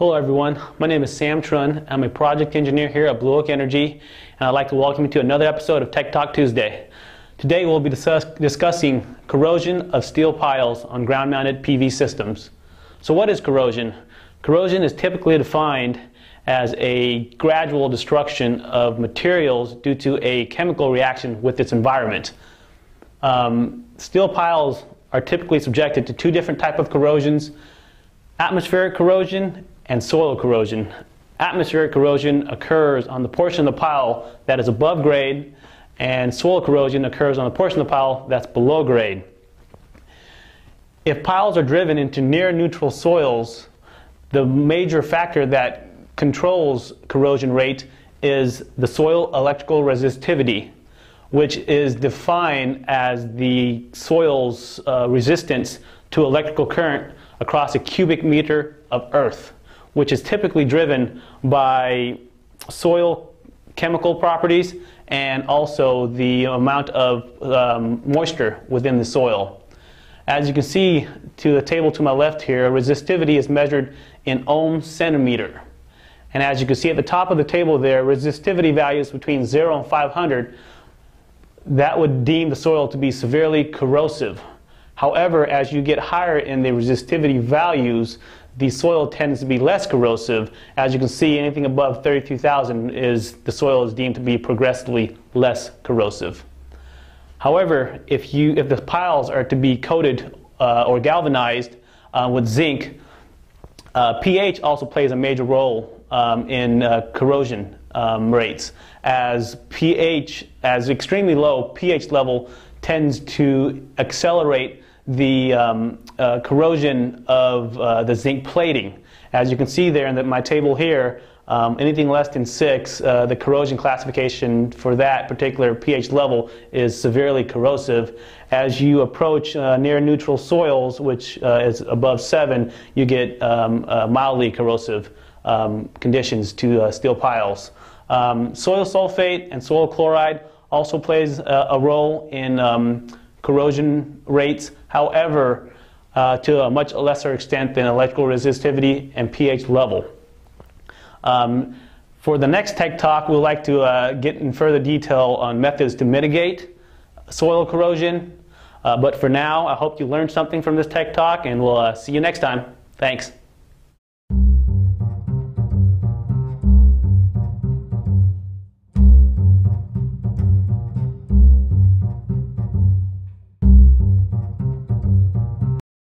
Hello everyone, my name is Sam Trun. I'm a project engineer here at Blue Oak Energy and I'd like to welcome you to another episode of Tech Talk Tuesday. Today we'll be discuss discussing corrosion of steel piles on ground mounted PV systems. So what is corrosion? Corrosion is typically defined as a gradual destruction of materials due to a chemical reaction with its environment. Um, steel piles are typically subjected to two different types of corrosions, atmospheric corrosion and soil corrosion. Atmospheric corrosion occurs on the portion of the pile that is above grade, and soil corrosion occurs on the portion of the pile that's below grade. If piles are driven into near neutral soils, the major factor that controls corrosion rate is the soil electrical resistivity, which is defined as the soil's uh, resistance to electrical current across a cubic meter of earth which is typically driven by soil chemical properties and also the amount of um, moisture within the soil. As you can see to the table to my left here, resistivity is measured in ohm centimeter. And as you can see at the top of the table there, resistivity values between 0 and 500, that would deem the soil to be severely corrosive. However, as you get higher in the resistivity values, the soil tends to be less corrosive. As you can see, anything above 32,000 is the soil is deemed to be progressively less corrosive. However, if, you, if the piles are to be coated uh, or galvanized uh, with zinc, uh, pH also plays a major role um, in uh, corrosion um, rates. As pH, as extremely low pH level tends to accelerate the um, uh, corrosion of uh, the zinc plating. As you can see there in the, my table here, um, anything less than 6, uh, the corrosion classification for that particular pH level is severely corrosive. As you approach uh, near neutral soils, which uh, is above 7, you get um, uh, mildly corrosive um, conditions to steel piles. Um, soil sulfate and soil chloride also plays a role in um, corrosion rates. However, uh, to a much lesser extent than electrical resistivity and pH level. Um, for the next tech talk, we'd like to uh, get in further detail on methods to mitigate soil corrosion. Uh, but for now, I hope you learned something from this tech talk, and we'll uh, see you next time. Thanks.